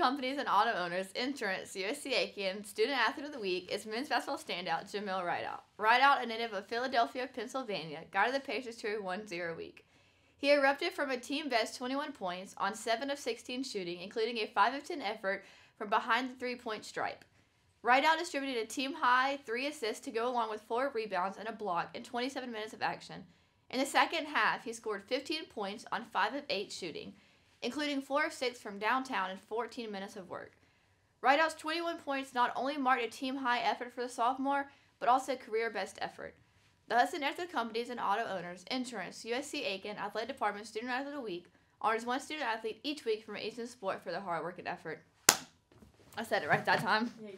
Companies and Auto Owners Insurance USC Aiken Student Athlete of the Week is men's basketball standout Jamil Rideout. Rideout, a native of Philadelphia, Pennsylvania, guided the Pacers to a 1 0 week. He erupted from a team best 21 points on 7 of 16 shooting, including a 5 of 10 effort from behind the three point stripe. Rideout distributed a team high three assists to go along with four rebounds and a block in 27 minutes of action. In the second half, he scored 15 points on 5 of 8 shooting including 4 of 6 from downtown in 14 minutes of work. Rideout's 21 points not only marked a team high effort for the sophomore, but also career best effort. The Hudson Athletic Companies and Auto Owners, Insurance, USC Aiken Athletic Department Student Athlete of the Week honors one student athlete each week from each sport for their hard work and effort. I said it right that time. Yeah.